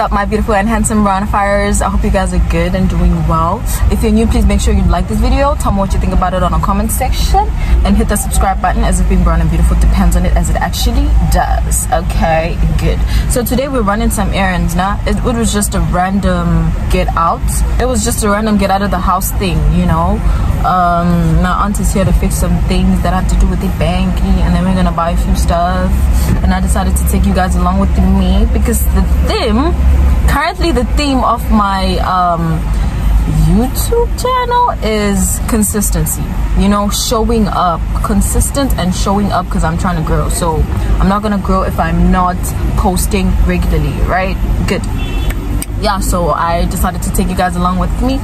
up my beautiful and handsome fires? I hope you guys are good and doing well. If you're new, please make sure you like this video. Tell me what you think about it on the comment section. And hit the subscribe button as if being brown and beautiful depends on it as it actually does. Okay, good. So today we're running some errands now. It, it was just a random get out. It was just a random get out of the house thing, you know. Um, my aunt is here to fix some things that have to do with the banking and then we're gonna buy a few stuff. And I decided to take you guys along with me because the theme currently the theme of my um, YouTube channel is consistency. You know, showing up, consistent and showing up because I'm trying to grow. So I'm not gonna grow if I'm not posting regularly, right? Good. Yeah, so I decided to take you guys along with me.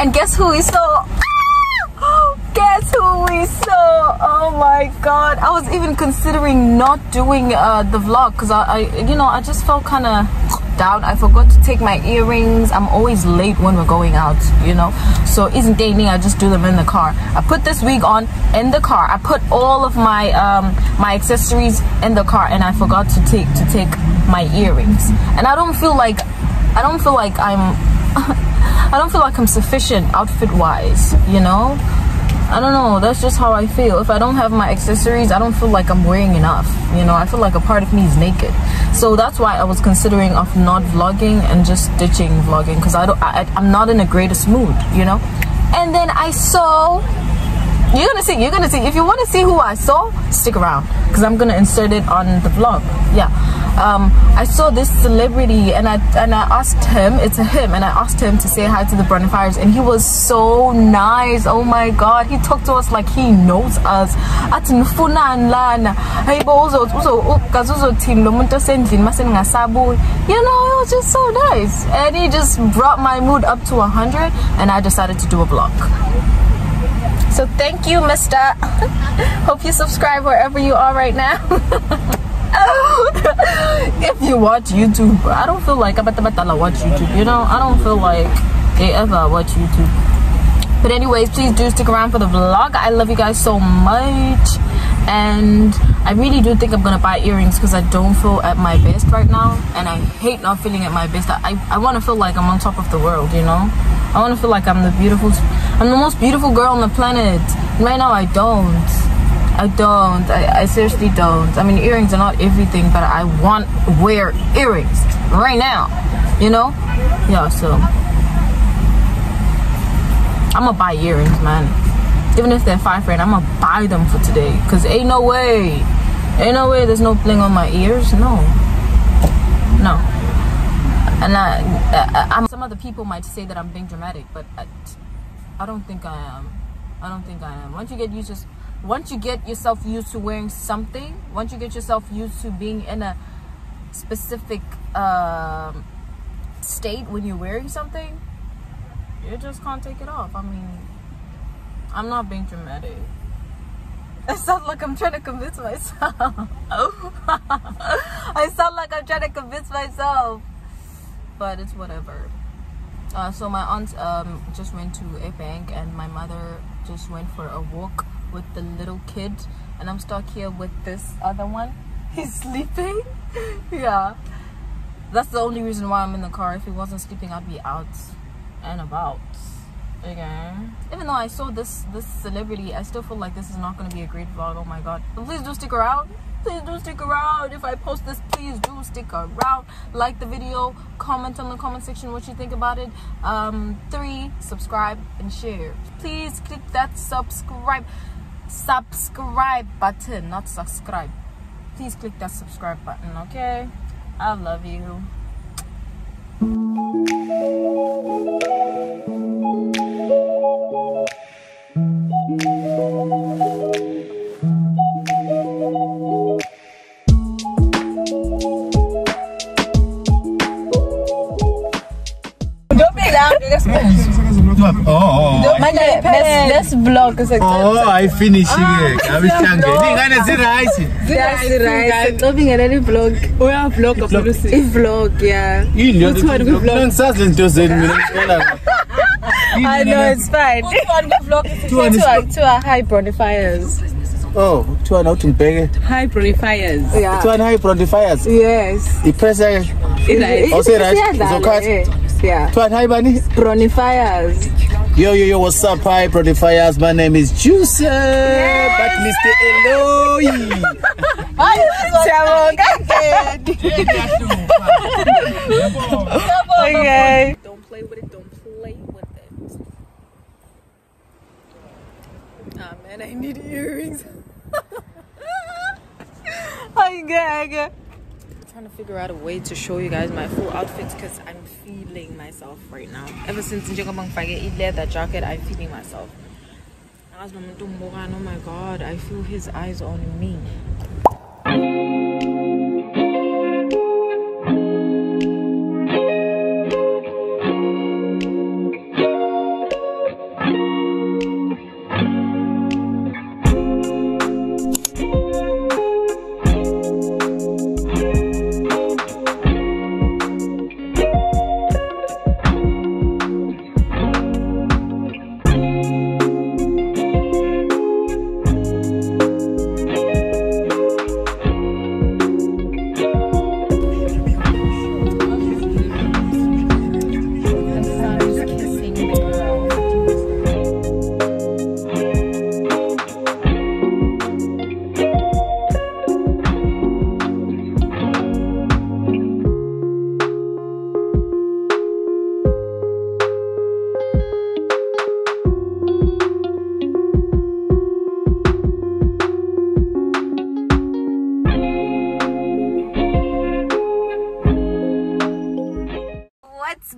And guess who we saw? guess who we saw oh my god i was even considering not doing uh, the vlog because I, I you know i just felt kind of down. I forgot to take my earrings. I'm always late when we're going out you know? So isn't dating i just do them in the car. I put this wig on in the car. I put all of my um my accessories in the car and i forgot to take to take my earrings. And i don't feel like i don't feel like i'm I don't feel like I'm sufficient outfit wise, you know? I don't know. That's just how I feel. If I don't have my accessories, I don't feel like I'm wearing enough. You know, I feel like a part of me is naked. So that's why I was considering of not vlogging and just ditching vlogging because I don't. I, I'm not in the greatest mood. You know. And then I saw. You're gonna see. You're gonna see. If you want to see who I saw, stick around because I'm gonna insert it on the vlog. Yeah um, I saw this celebrity and I and I asked him, it's a him, and I asked him to say hi to the Fires, and he was so nice. Oh my god, he talked to us like he knows us. you know it was just so nice and he just brought my mood up to 100 and I decided to do a vlog so thank you mister hope you subscribe wherever you are right now if you watch YouTube, I don't feel like I watch YouTube. You know, I don't feel like I ever watch YouTube. But anyways, please do stick around for the vlog. I love you guys so much. And I really do think I'm gonna buy earrings because I don't feel at my best right now. And I hate not feeling at my best. I, I wanna feel like I'm on top of the world, you know? I wanna feel like I'm the beautiful, I'm the most beautiful girl on the planet. Right now I don't. I don't. I, I seriously don't. I mean, earrings are not everything, but I want wear earrings right now. You know? Yeah, so. I'm gonna buy earrings, man. Even if they're five rand, I'm gonna buy them for today. Cause ain't no way. Ain't no way there's no bling on my ears. No. No. And I, I, I'm, some other people might say that I'm being dramatic, but I, I don't think I am. I don't think I am. Once you get used to once you get yourself used to wearing something once you get yourself used to being in a specific um, state when you're wearing something you just can't take it off i mean i'm not being dramatic I sound like I'm trying to convince myself. I sound like I'm trying to convince myself. But it's whatever. Uh, so my aunt um, just went to a bank and my mother just went for a walk with the little kid and I'm stuck here with this other one. He's sleeping. yeah. That's the only reason why I'm in the car. If he wasn't sleeping, I'd be out and about. Okay. Even though I saw this this celebrity, I still feel like this is not going to be a great vlog. Oh my god. But please do stick around. Please do stick around. If I post this, please do stick around. Like the video. Comment on the comment section what you think about it. Um, three, subscribe and share. Please click that subscribe subscribe button not subscribe please click that subscribe button okay i love you Don't. Oh, oh, oh. Manje let's vlog Oh, I finishing it. Abishange. Ningane ziright. Ziright. Ngobingelele vlog. Uya vlog apolusi. I vlog yeah. Yini Which one vlog? Ngisazi lento zeni mina ngicela. I know it's fine. Which one vlog? To a, to high bonfires. oh kuthiwa na uthi ngibheke high purifiers Yeah. kuthiwa ni high prontifiers Yes. ipressa Right. Oh, say right. Siyadlala, Uzokhathi? eh. Yeah. kuthiwa ni high bani Bronifiers. Yo, yo, yo, what's up, hi, prontifiers? My name is Juicer, but Mr. Eloy. Okay. Don't play with it. Don't play with it. Ah man, I need earrings. I get, I get. Trying to figure out a way to show you guys my full outfits because I'm feeling myself right now. Ever since njengoba ngifake i leather jacket, I'm feeling myself. Oh my god, I feel his eyes on me.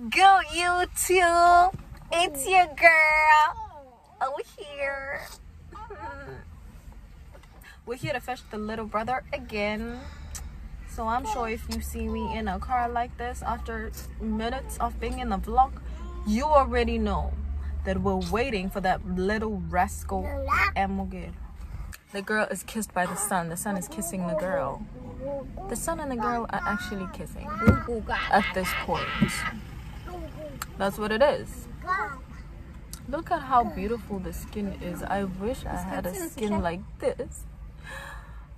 Go, YouTube. It's your girl over here. Mm-hmm. We're here to fetch the little brother again. So I'm sure if you see me in a car like this after minutes of being in the vlog, you already know that we're waiting for that little rascal Emogel. The girl is kissed by the sun. The sun is kissing the girl. The sun and the girl are actually kissing at this point. That's what it is. Look at how beautiful the skin is. I wish I had a skin like this.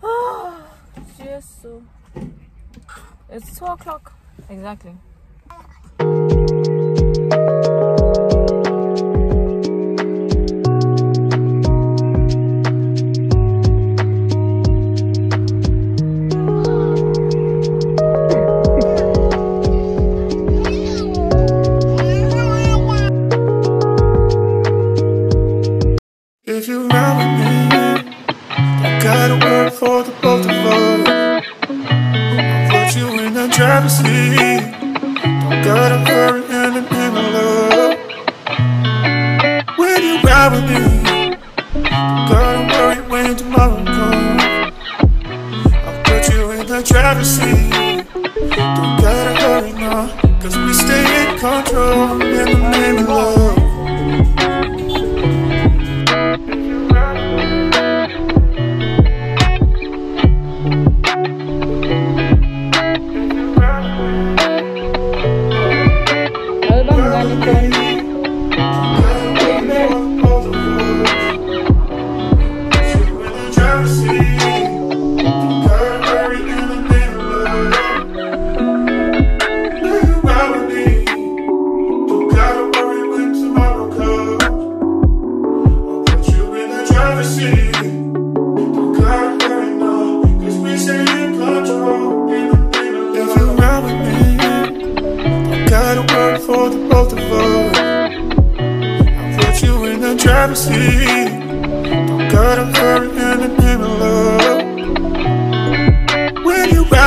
Oh, so. It's 2 o'clock. Exactly. In the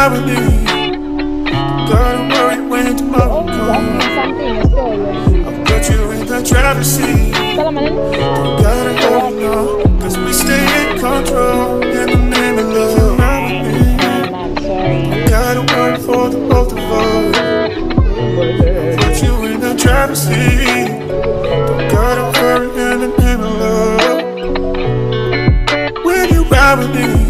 When oh, you ride with me, don't gotta worry when tomorrow comes. I'll put you in the driver's seat. Gotta cause we stay in control in the name of love. Ride. Gotta work for the both of us. Put you in the driver's seat. Gotta hurry in the name of love. When you ride with me,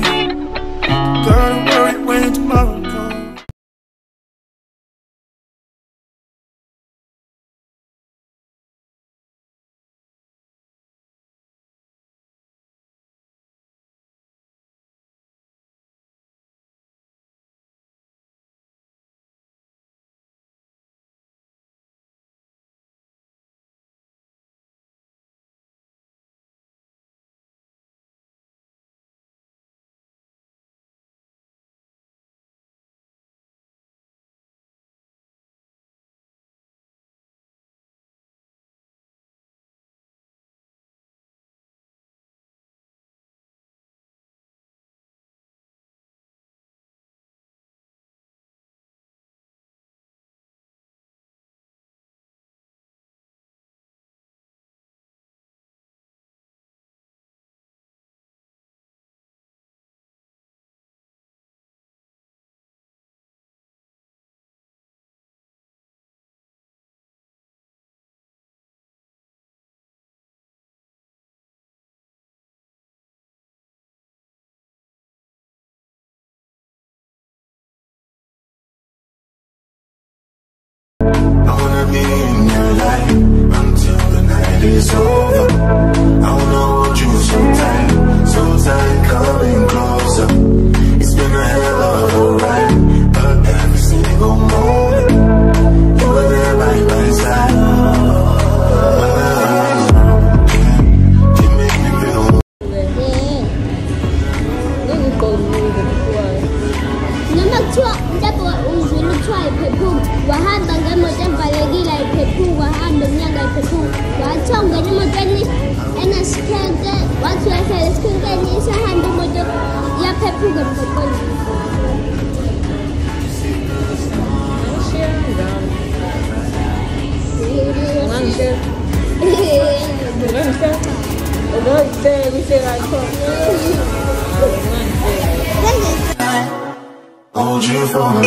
Hold you for Over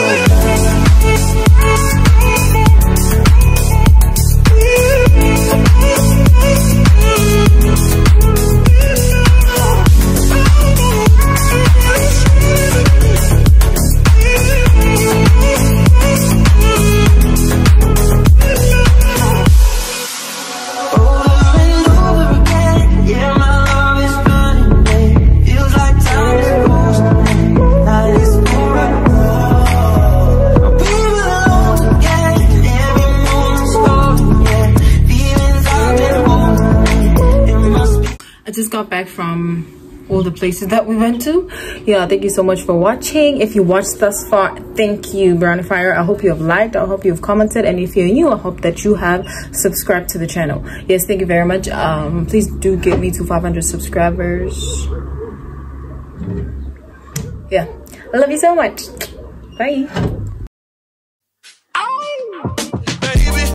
got back from all the places that we went to. Yeah, thank you so much for watching. If you watched thus far, thank you, Brownie Fire. I hope you have liked. I hope you have commented. And if you're new, I hope that you have subscribed to the channel. Yes, thank you very much. Um, please do get me to 500 subscribers. Yeah, I love you so much. Bye.